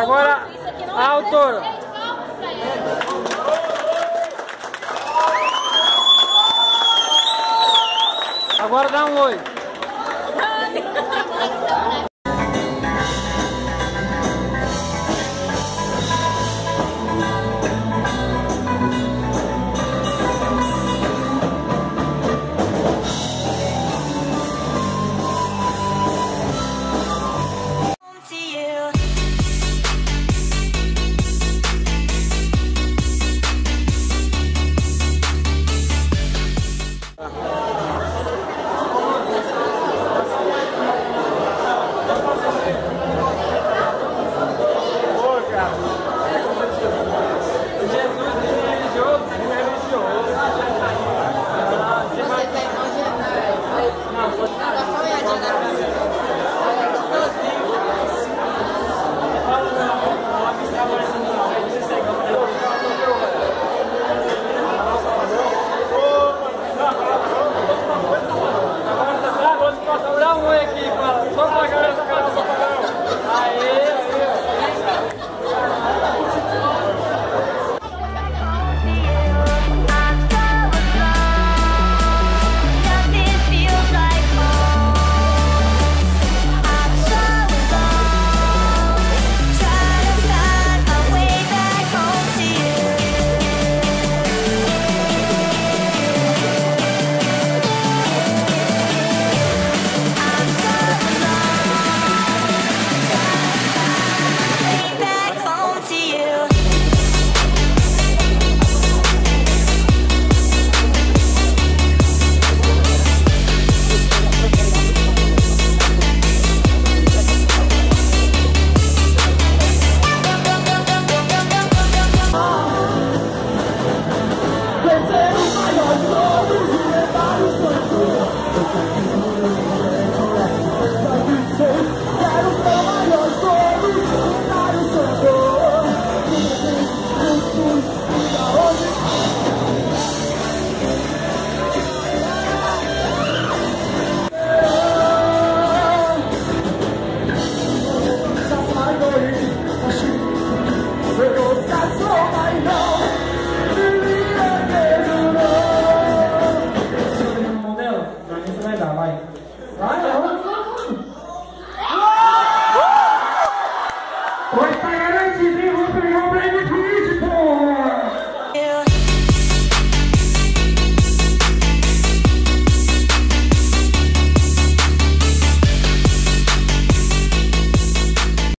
Agora, a autora. Agora dá um oi.